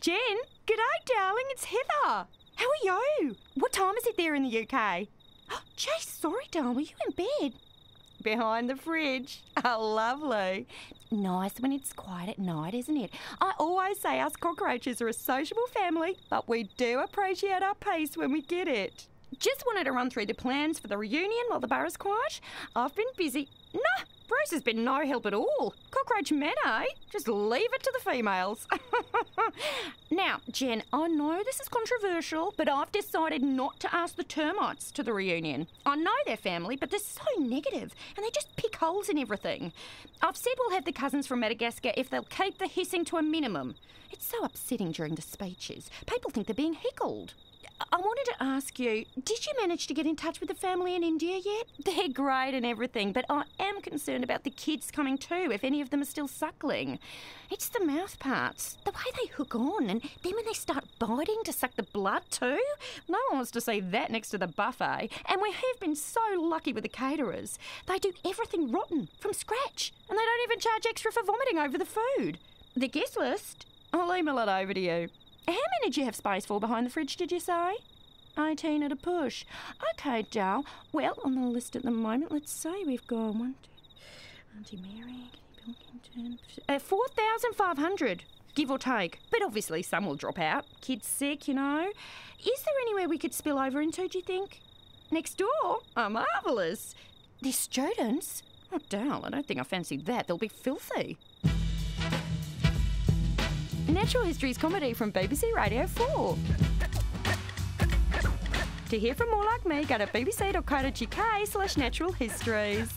Jen, g'day, darling. It's Heather. How are you? What time is it there in the UK? Oh, Jay, sorry, darling. Were you in bed? Behind the fridge. Oh, lovely. Nice when it's quiet at night, isn't it? I always say us cockroaches are a sociable family, but we do appreciate our peace when we get it. Just wanted to run through the plans for the reunion while the bar is quiet. I've been busy. No, Bruce has been no help at all. Cockroach men, eh? Just leave it to the females. now, Jen, I know this is controversial, but I've decided not to ask the termites to the reunion. I know their family, but they're so negative and they just pick holes in everything. I've said we'll have the cousins from Madagascar if they'll keep the hissing to a minimum. It's so upsetting during the speeches. People think they're being heckled. I wanted to ask you, did you manage to get in touch with the family in India yet? They're great and everything, but I am concerned about the kids coming too, if any of them are still suckling. It's the mouth parts, the way they hook on, and then when they start biting to suck the blood too. No one wants to see that next to the buffet, and we have been so lucky with the caterers. They do everything rotten, from scratch, and they don't even charge extra for vomiting over the food. The guest list? I'll email it over to you. How many do you have space for behind the fridge, did you say? 18 at a push. Okay, Dal. Well, on the list at the moment, let's say we've got one, two, Auntie Mary, Pilkington, uh, 4,500, give or take. But obviously, some will drop out. Kids sick, you know. Is there anywhere we could spill over into, do you think? Next door? Oh, marvellous. They're students? Oh, Dal, I don't think I fancy that. They'll be filthy. Natural Histories comedy from BBC Radio 4. to hear from more like me, go to bbc.co.uk slash natural histories.